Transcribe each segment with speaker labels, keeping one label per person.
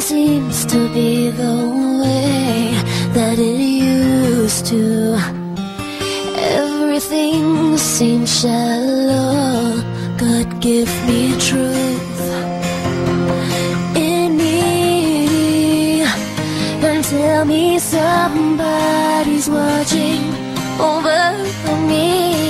Speaker 1: seems to be the way that it used to. Everything seems shallow. God, give me truth in me and tell me somebody's watching over me.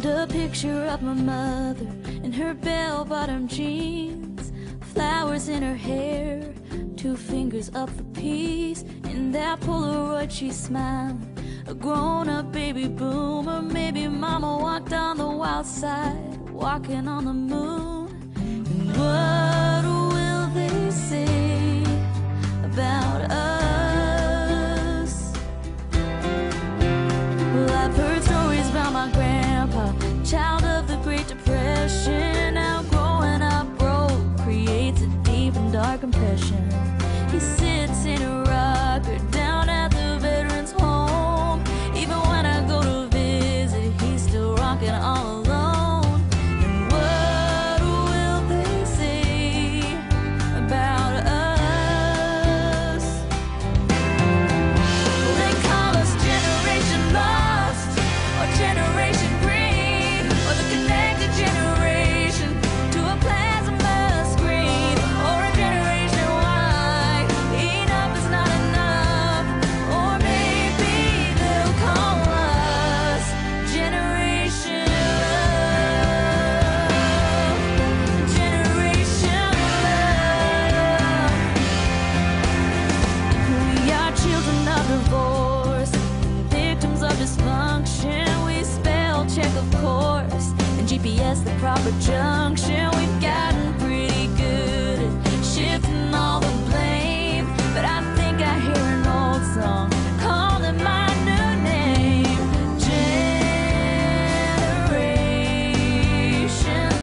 Speaker 2: found a
Speaker 3: picture of my mother in her bell-bottom jeans, flowers in her hair, two fingers up the peace. In that Polaroid, she smiled—a grown-up baby boomer. Maybe mama walked on the wild side, walking on the moon. And what will they say about? Edition.